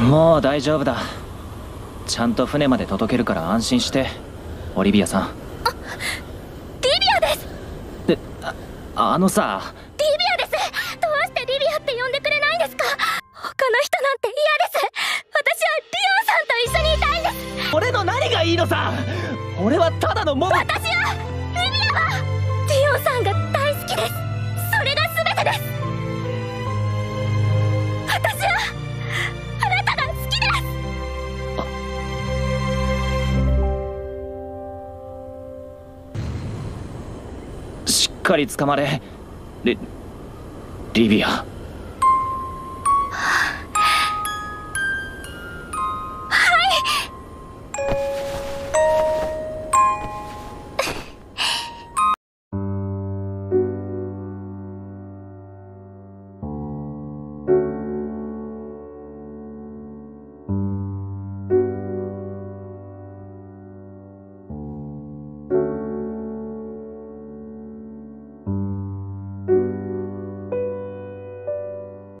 もう大丈夫だ。ちゃんと船まで届けるから安心して。オリビアさん。あリビアです。でああのさ。リビアです。どうしてリビアって呼んでくれないんですか？他の人なんて嫌です。私はリオンさんと一緒にいたいんです。俺の何がいいのさ。俺はただのモブ私はかり捕まれ。リリビア。